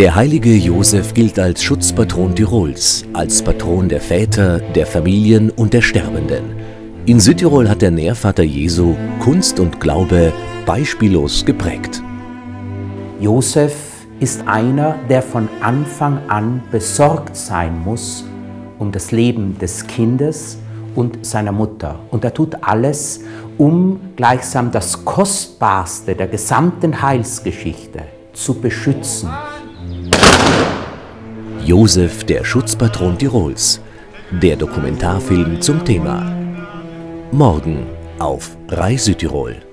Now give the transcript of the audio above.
Der heilige Josef gilt als Schutzpatron Tirols, als Patron der Väter, der Familien und der Sterbenden. In Südtirol hat der Nährvater Jesu Kunst und Glaube beispiellos geprägt. Josef ist einer, der von Anfang an besorgt sein muss um das Leben des Kindes und seiner Mutter. Und er tut alles, um gleichsam das Kostbarste der gesamten Heilsgeschichte zu beschützen. Josef, der Schutzpatron Tirols. Der Dokumentarfilm zum Thema. Morgen auf Rai Südtirol.